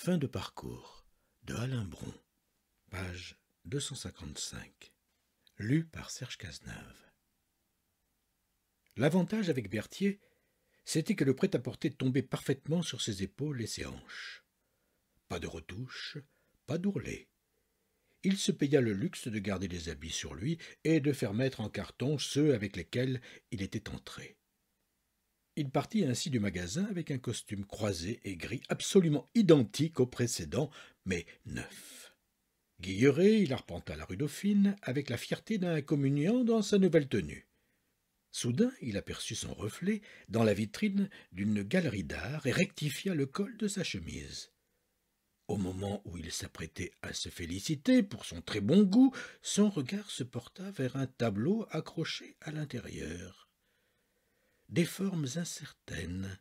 Fin de parcours de Alain Bron, page 255. Lu par Serge Cazenave. L'avantage avec Berthier, c'était que le prêt-à-porter tombait parfaitement sur ses épaules et ses hanches. Pas de retouches, pas d'ourlet. Il se paya le luxe de garder les habits sur lui et de faire mettre en carton ceux avec lesquels il était entré. Il partit ainsi du magasin avec un costume croisé et gris absolument identique au précédent, mais neuf. Guilleret, il arpenta la rue Dauphine avec la fierté d'un communiant dans sa nouvelle tenue. Soudain, il aperçut son reflet dans la vitrine d'une galerie d'art et rectifia le col de sa chemise. Au moment où il s'apprêtait à se féliciter pour son très bon goût, son regard se porta vers un tableau accroché à l'intérieur. Des formes incertaines,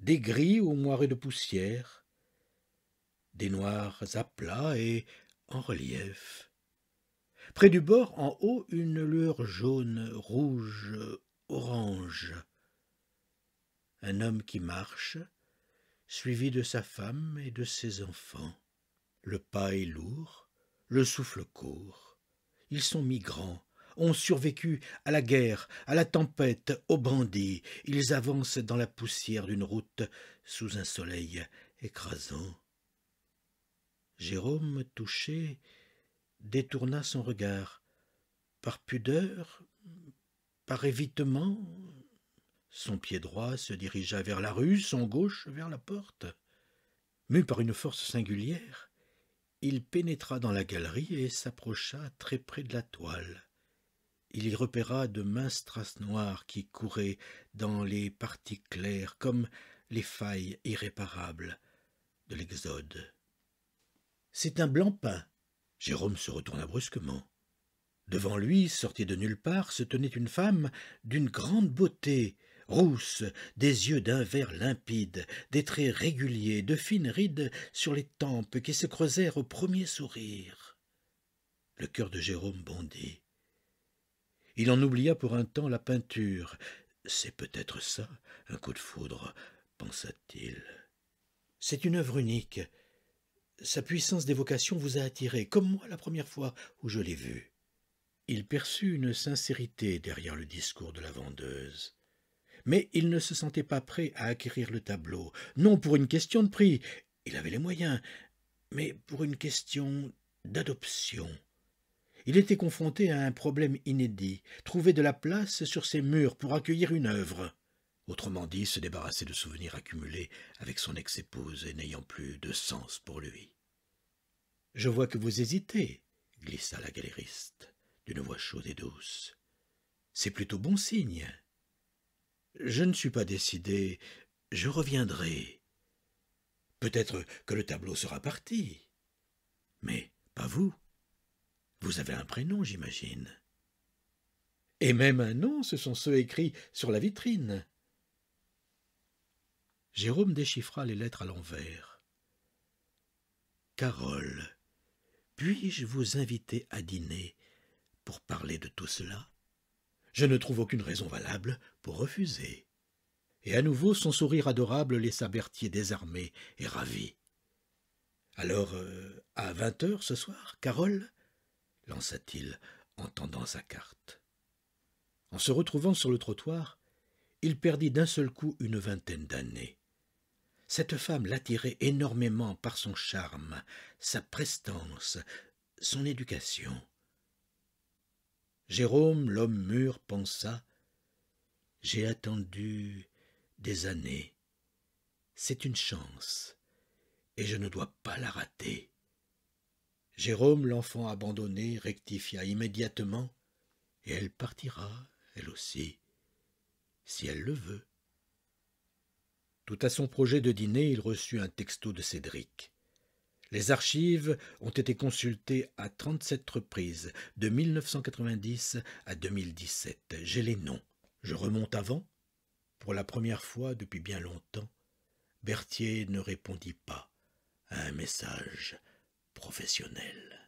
des gris aux moirés de poussière, des noirs à plat et en relief. Près du bord, en haut, une lueur jaune, rouge, orange. Un homme qui marche, suivi de sa femme et de ses enfants. Le pas est lourd, le souffle court. Ils sont migrants, ont survécu à la guerre, à la tempête, aux bandits. Ils avancent dans la poussière d'une route sous un soleil écrasant. Jérôme, touché, détourna son regard. Par pudeur, par évitement, son pied droit se dirigea vers la rue, son gauche vers la porte. Mu par une force singulière, il pénétra dans la galerie et s'approcha très près de la toile. Il y repéra de minces traces noires qui couraient dans les parties claires comme les failles irréparables de l'Exode. C'est un blanc pain. Jérôme se retourna brusquement. Devant lui, sortie de nulle part, se tenait une femme d'une grande beauté, rousse, des yeux d'un vert limpide, des traits réguliers, de fines rides sur les tempes qui se creusèrent au premier sourire. Le cœur de Jérôme bondit. Il en oublia pour un temps la peinture. C'est peut-être ça, un coup de foudre, pensa-t-il. C'est une œuvre unique. Sa puissance d'évocation vous a attiré, comme moi la première fois où je l'ai vue. Il perçut une sincérité derrière le discours de la vendeuse. Mais il ne se sentait pas prêt à acquérir le tableau, non pour une question de prix, il avait les moyens, mais pour une question d'adoption. Il était confronté à un problème inédit, trouver de la place sur ses murs pour accueillir une œuvre. Autrement dit, se débarrasser de souvenirs accumulés avec son ex-épouse et n'ayant plus de sens pour lui. Je vois que vous hésitez, glissa la galériste, d'une voix chaude et douce. C'est plutôt bon signe. Je ne suis pas décidé. Je reviendrai. Peut-être que le tableau sera parti. Mais pas vous. Vous avez un prénom, j'imagine. Et même un nom, ce sont ceux écrits sur la vitrine. Jérôme déchiffra les lettres à l'envers. Carole, puis-je vous inviter à dîner pour parler de tout cela? Je ne trouve aucune raison valable pour refuser. Et à nouveau son sourire adorable laissa Berthier désarmé et ravi. Alors, euh, à vingt heures ce soir, Carole? Lança-t-il en tendant sa carte. En se retrouvant sur le trottoir, il perdit d'un seul coup une vingtaine d'années. Cette femme l'attirait énormément par son charme, sa prestance, son éducation. Jérôme, l'homme mûr, pensa J'ai attendu des années. C'est une chance, et je ne dois pas la rater. Jérôme, l'enfant abandonné, rectifia immédiatement, et elle partira, elle aussi, si elle le veut. Tout à son projet de dîner, il reçut un texto de Cédric. Les archives ont été consultées à 37 reprises, de 1990 à 2017. J'ai les noms. Je remonte avant. Pour la première fois depuis bien longtemps, Berthier ne répondit pas à un message professionnel.